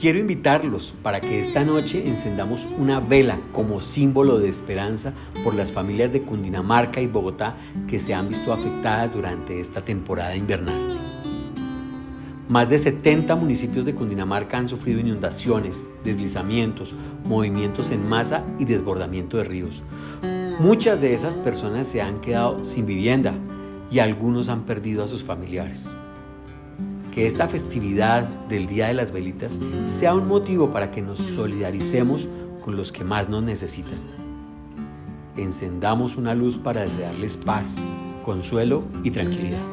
Quiero invitarlos para que esta noche encendamos una vela como símbolo de esperanza por las familias de Cundinamarca y Bogotá que se han visto afectadas durante esta temporada invernal. Más de 70 municipios de Cundinamarca han sufrido inundaciones, deslizamientos, movimientos en masa y desbordamiento de ríos. Muchas de esas personas se han quedado sin vivienda y algunos han perdido a sus familiares. Que esta festividad del Día de las Velitas sea un motivo para que nos solidaricemos con los que más nos necesitan. Encendamos una luz para desearles paz, consuelo y tranquilidad.